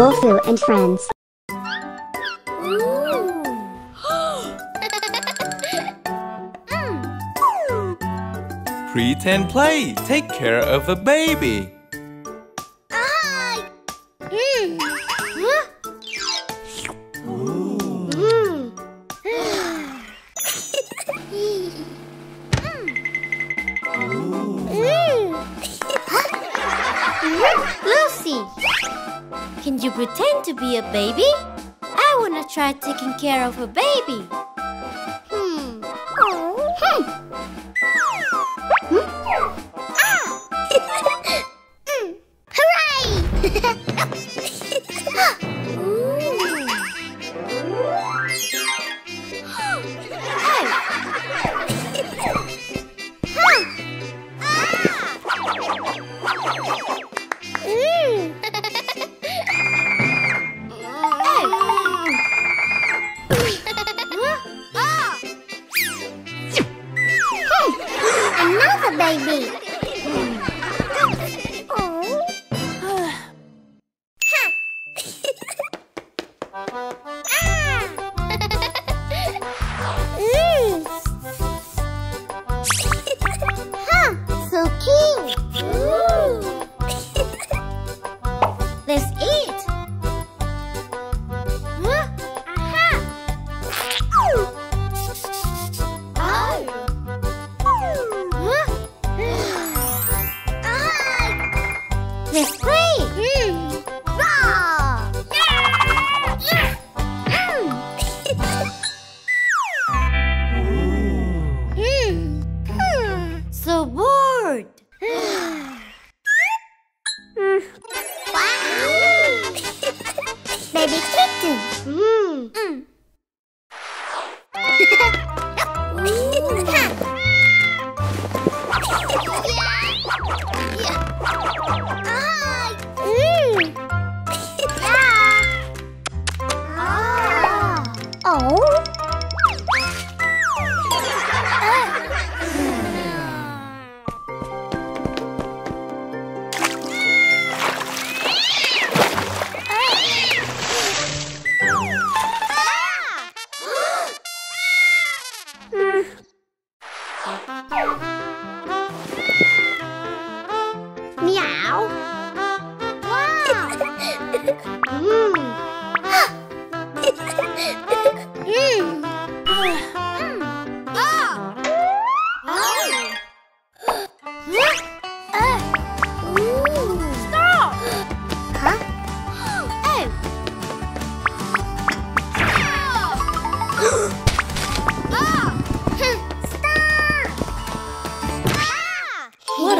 Wolfoo and Friends. Mm. Pretend play. Take care of a baby. Pretend to be a baby? I wanna try taking care of a baby. Baby. Mm. Huh, so cute. Let's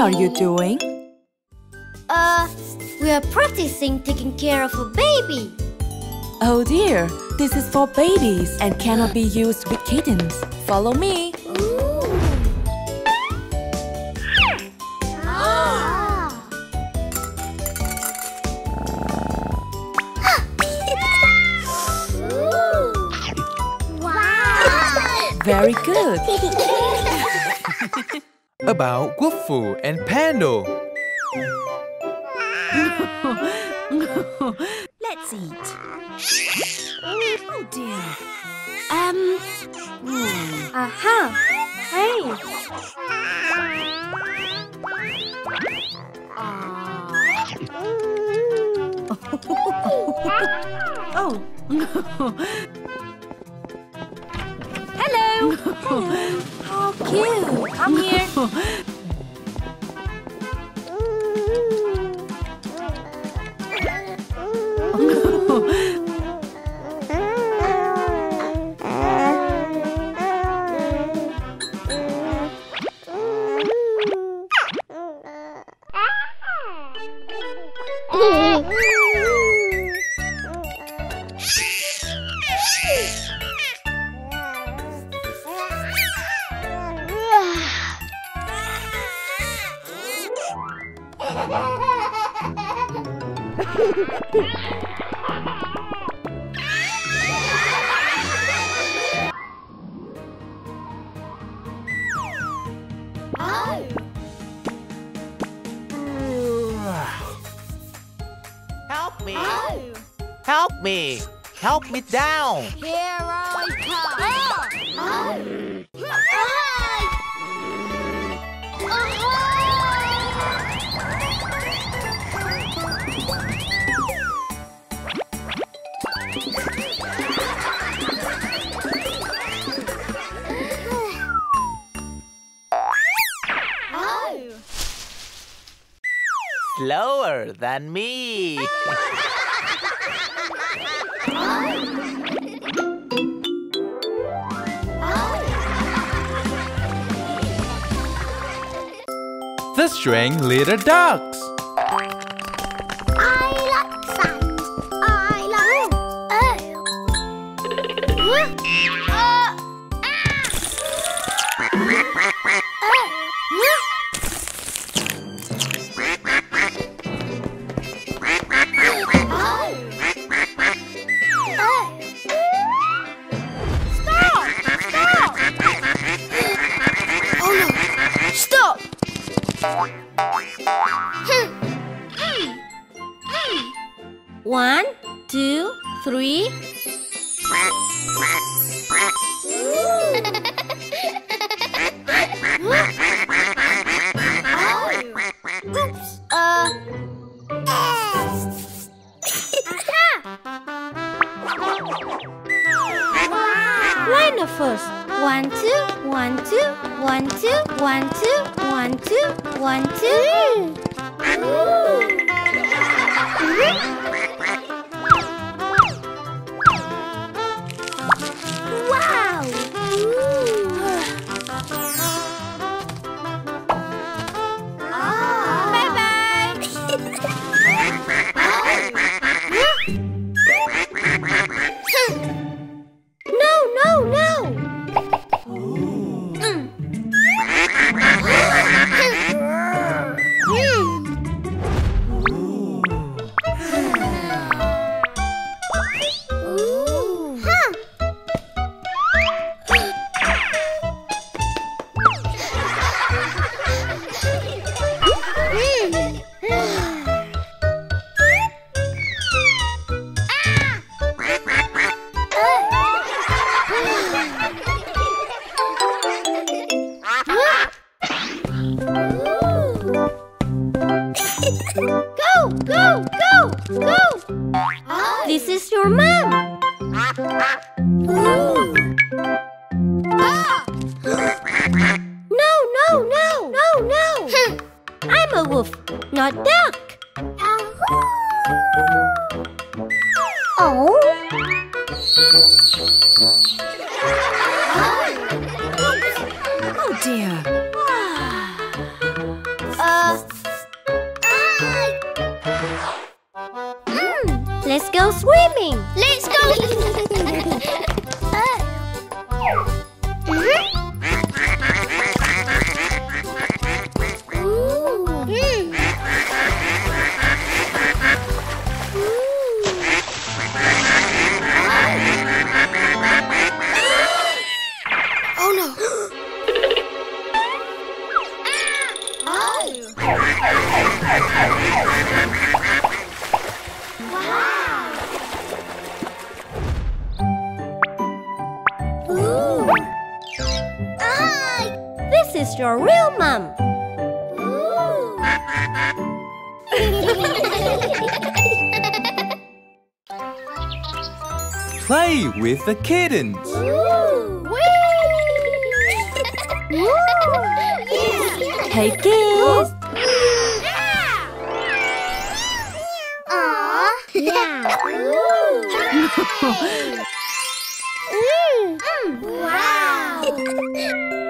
are you doing? Uh, we are practicing taking care of a baby. Oh dear, this is for babies and cannot be used with kittens. Follow me. Ah. Very good. About Wolfoo and Pando. Let's eat. Oh dear. Um. Aha. Hey. Oh. Hello. How cute. Come here. Oh. Help me. Oh. Help me! Help me down! Here I come. Oh. Slower than me! The string leader ducks. I like sand. I like. Stop! One, two, three. Oops. Uh. One, two, one, two, one, two, one, two, one, two, one, two. Wow! Go, go, go, go! This is your mom. No, no, no, no, no. I'm a wolf, not duck. Oh. Oh is your real mom. Play with the kittens. Hey kids, Aw, yeah. Mm. Wow. Aw. Mm.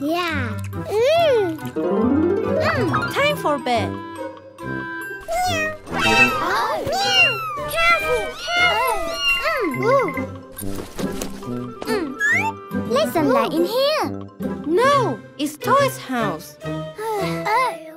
Yeah. Hmm. Mm. Time for bed. Meow. Oh. Meow. Careful, careful. Mm. Ooh. Mm. Listen, Ooh. light in here. No, it's Toy's house. uh.